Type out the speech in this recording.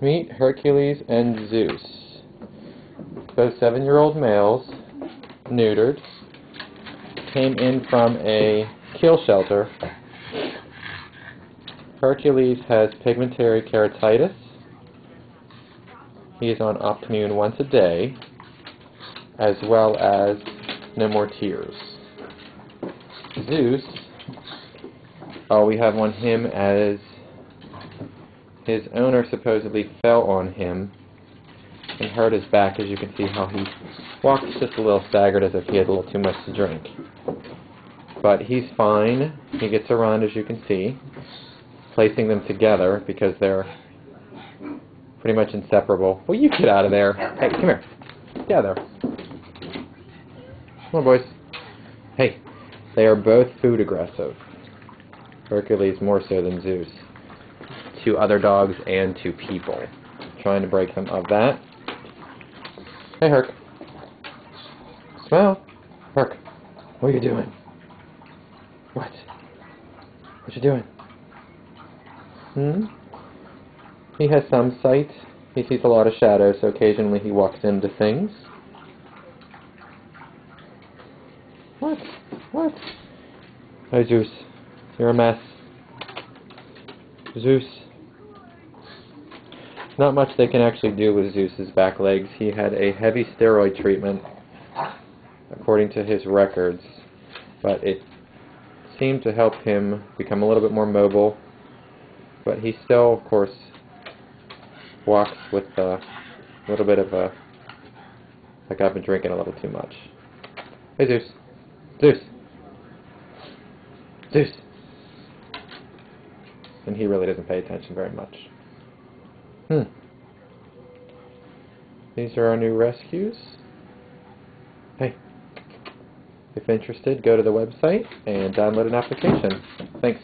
Meet Hercules and Zeus. Both seven-year-old males, neutered, came in from a kill shelter. Hercules has pigmentary keratitis. He is on Optimmune once a day, as well as no more tears. Zeus, oh, we have on him as his owner supposedly fell on him and hurt his back, as you can see how he walks just a little staggered as if he had a little too much to drink. But he's fine. He gets around, as you can see, placing them together because they're pretty much inseparable. Will you get out of there? Hey, come here. Yeah, there. Come on, boys. Hey, they are both food aggressive. Hercules more so than Zeus. To other dogs and to people. Trying to break them of that. Hey, Herc. Smile. Herc, what are you doing? What? What you doing? Hmm? He has some sight. He sees a lot of shadows, so occasionally he walks into things. What? What? Hey, Zeus. You're a mess. Zeus. Not much they can actually do with Zeus's back legs. He had a heavy steroid treatment, according to his records, but it seemed to help him become a little bit more mobile. But he still, of course, walks with a little bit of a, like I've been drinking a little too much. Hey Zeus. Zeus. Zeus. And he really doesn't pay attention very much. Hmm. These are our new rescues. Hey. If interested, go to the website and download an application. Thanks.